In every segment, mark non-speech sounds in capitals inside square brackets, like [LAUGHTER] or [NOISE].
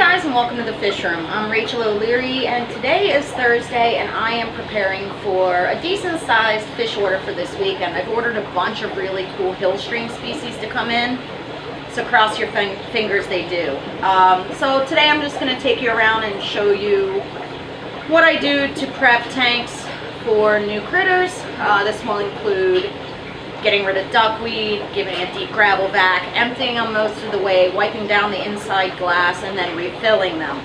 guys and welcome to the fish room. I'm Rachel O'Leary and today is Thursday and I am preparing for a decent sized fish order for this week and I've ordered a bunch of really cool hillstream species to come in. So cross your fingers they do. Um, so today I'm just going to take you around and show you what I do to prep tanks for new critters. Uh, this will include getting rid of duckweed, giving a deep gravel vac, emptying them most of the way, wiping down the inside glass, and then refilling them.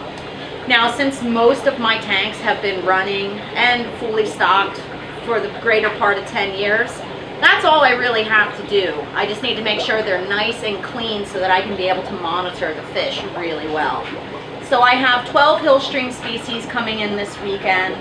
Now, since most of my tanks have been running and fully stocked for the greater part of 10 years, that's all I really have to do. I just need to make sure they're nice and clean so that I can be able to monitor the fish really well. So I have 12 hillstream species coming in this weekend.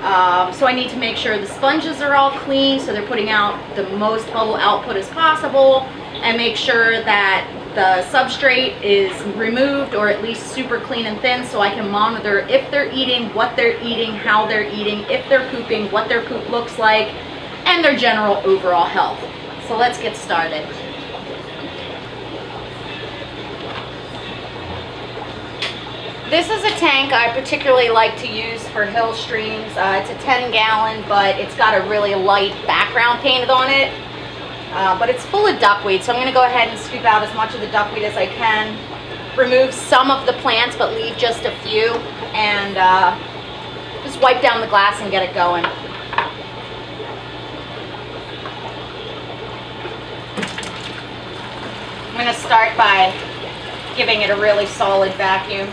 Um, so I need to make sure the sponges are all clean so they're putting out the most bubble output as possible and make sure that the substrate is removed or at least super clean and thin so I can monitor if they're eating, what they're eating, how they're eating, if they're pooping, what their poop looks like, and their general overall health. So let's get started. This is a tank I particularly like to use for hillstreams. Uh, it's a 10 gallon, but it's got a really light background painted on it. Uh, but it's full of duckweed, so I'm gonna go ahead and scoop out as much of the duckweed as I can. Remove some of the plants, but leave just a few. And uh, just wipe down the glass and get it going. I'm gonna start by giving it a really solid vacuum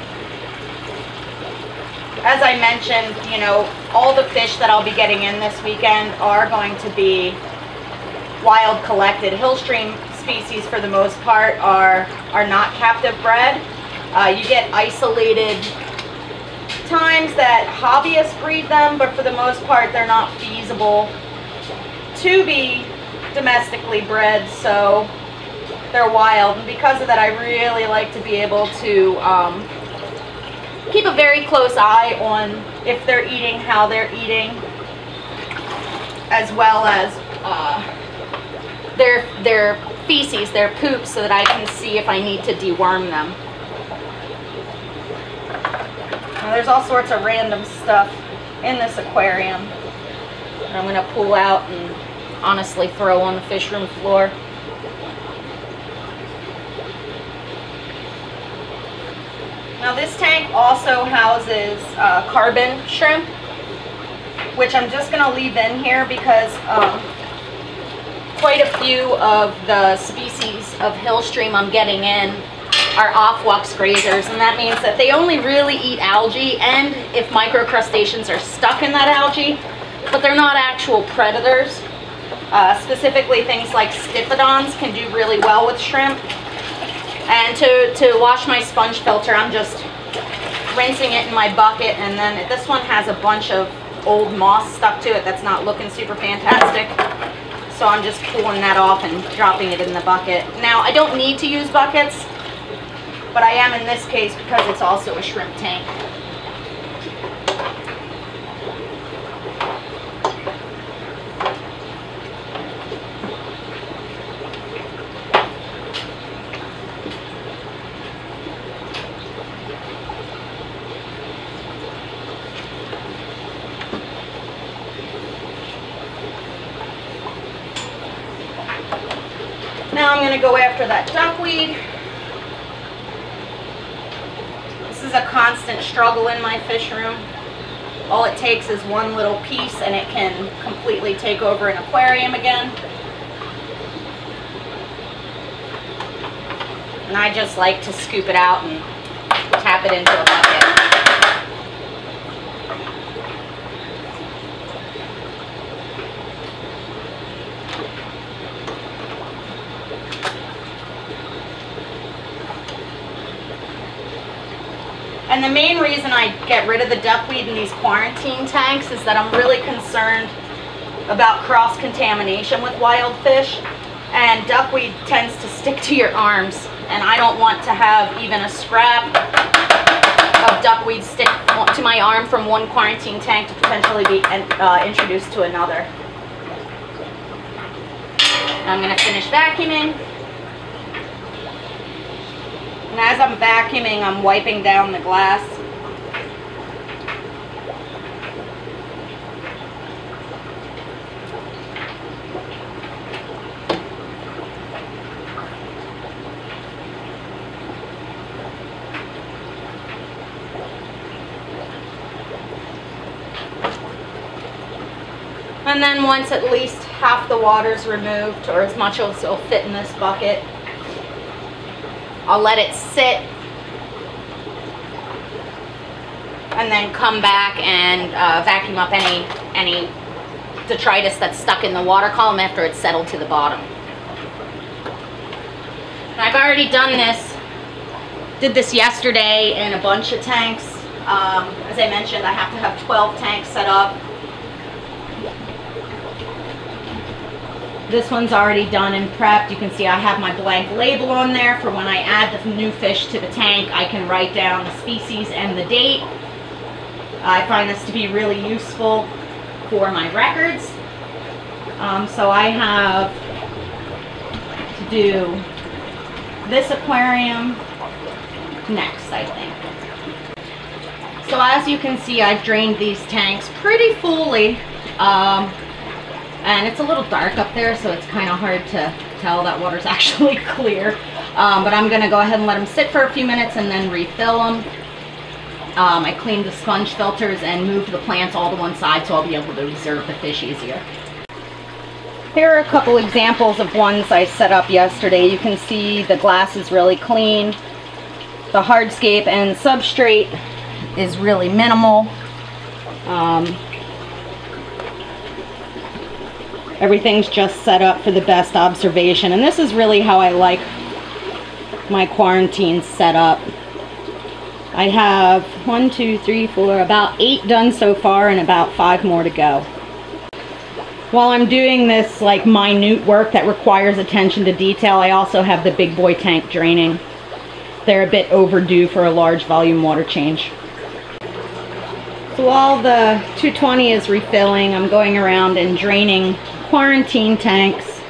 as I mentioned, you know, all the fish that I'll be getting in this weekend are going to be wild collected. Hillstream species for the most part are, are not captive bred. Uh, you get isolated times that hobbyists breed them, but for the most part they're not feasible to be domestically bred, so they're wild. And because of that, I really like to be able to um, keep a very close eye on if they're eating, how they're eating, as well as uh, their, their feces, their poops, so that I can see if I need to deworm them. Now, there's all sorts of random stuff in this aquarium. I'm going to pull out and honestly throw on the fish room floor. Now this tank also houses uh, carbon shrimp, which I'm just going to leave in here because um, quite a few of the species of hillstream I'm getting in are aufwuchs grazers, and that means that they only really eat algae, and if microcrustaceans are stuck in that algae, but they're not actual predators. Uh, specifically, things like stiphodons can do really well with shrimp, and to, to wash my sponge filter, I'm just rinsing it in my bucket. And then this one has a bunch of old moss stuck to it that's not looking super fantastic. So I'm just pulling that off and dropping it in the bucket. Now, I don't need to use buckets, but I am in this case because it's also a shrimp tank. Now I'm going to go after that duckweed. This is a constant struggle in my fish room. All it takes is one little piece and it can completely take over an aquarium again. And I just like to scoop it out and tap it into a bucket. And the main reason I get rid of the duckweed in these quarantine tanks is that I'm really concerned about cross-contamination with wild fish. And duckweed tends to stick to your arms. And I don't want to have even a scrap of duckweed stick to my arm from one quarantine tank to potentially be uh, introduced to another. I'm going to finish vacuuming. And as I'm vacuuming, I'm wiping down the glass. And then once at least half the water's removed, or as much as will fit in this bucket, I'll let it sit and then come back and uh, vacuum up any any detritus that's stuck in the water column after it's settled to the bottom. And I've already done this, did this yesterday in a bunch of tanks. Um, as I mentioned, I have to have 12 tanks set up. This one's already done and prepped. You can see I have my blank label on there for when I add the new fish to the tank. I can write down the species and the date. I find this to be really useful for my records. Um, so I have to do this aquarium next, I think. So as you can see, I've drained these tanks pretty fully. Um, and it's a little dark up there so it's kind of hard to tell that water's [LAUGHS] actually clear. Um, but I'm gonna go ahead and let them sit for a few minutes and then refill them um, I cleaned the sponge filters and moved the plants all to one side so I'll be able to reserve the fish easier. Here are a couple examples of ones I set up yesterday. You can see the glass is really clean. The hardscape and substrate is really minimal. Um, Everything's just set up for the best observation. And this is really how I like my quarantine set up. I have one, two, three, four, about eight done so far and about five more to go. While I'm doing this like minute work that requires attention to detail, I also have the big boy tank draining. They're a bit overdue for a large volume water change. So while the 220 is refilling, I'm going around and draining quarantine tanks.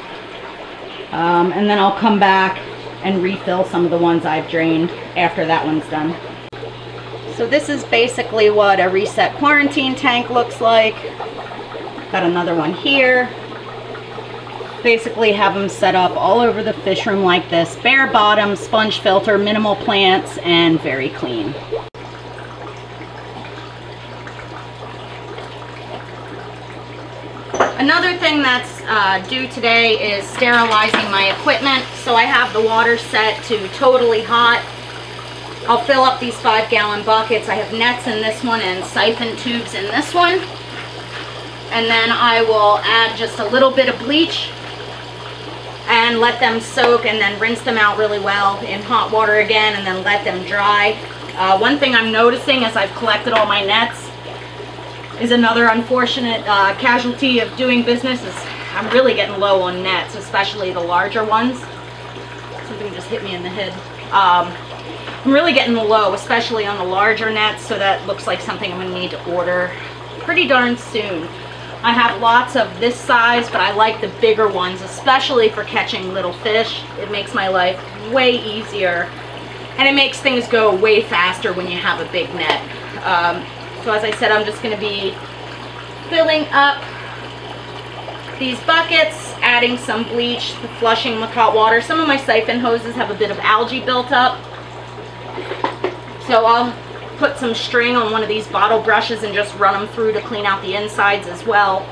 Um, and then I'll come back and refill some of the ones I've drained after that one's done. So this is basically what a reset quarantine tank looks like. Got another one here. Basically have them set up all over the fish room like this. Bare bottom, sponge filter, minimal plants, and very clean. Another thing that's uh, due today is sterilizing my equipment. So I have the water set to totally hot. I'll fill up these five gallon buckets. I have nets in this one and siphon tubes in this one. And then I will add just a little bit of bleach and let them soak and then rinse them out really well in hot water again and then let them dry. Uh, one thing I'm noticing as I've collected all my nets is another unfortunate uh, casualty of doing business is I'm really getting low on nets, especially the larger ones. Something just hit me in the head. Um, I'm really getting low, especially on the larger nets, so that looks like something I'm going to need to order pretty darn soon. I have lots of this size, but I like the bigger ones, especially for catching little fish. It makes my life way easier, and it makes things go way faster when you have a big net. Um, so as I said, I'm just going to be filling up these buckets, adding some bleach, flushing with hot water. Some of my siphon hoses have a bit of algae built up. So I'll put some string on one of these bottle brushes and just run them through to clean out the insides as well.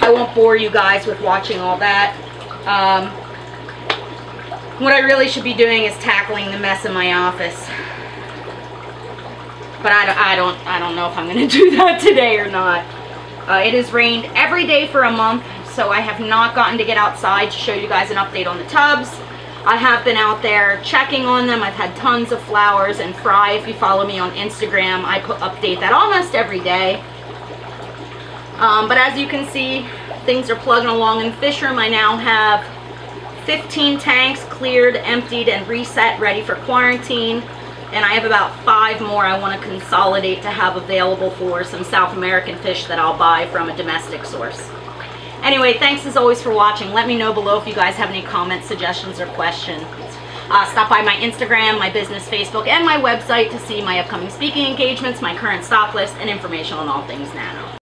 I won't bore you guys with watching all that. Um, what I really should be doing is tackling the mess in my office but I, I don't I don't know if I'm going [LAUGHS] to do that today or not. Uh, it has rained every day for a month, so I have not gotten to get outside to show you guys an update on the tubs. I have been out there checking on them. I've had tons of flowers and fry. If you follow me on Instagram, I put, update that almost every day. Um, but as you can see, things are plugging along in the fish room. I now have 15 tanks cleared, emptied, and reset ready for quarantine and I have about five more I want to consolidate to have available for some South American fish that I'll buy from a domestic source. Anyway, thanks as always for watching. Let me know below if you guys have any comments, suggestions, or questions. Uh, stop by my Instagram, my business Facebook, and my website to see my upcoming speaking engagements, my current stock list, and information on all things nano.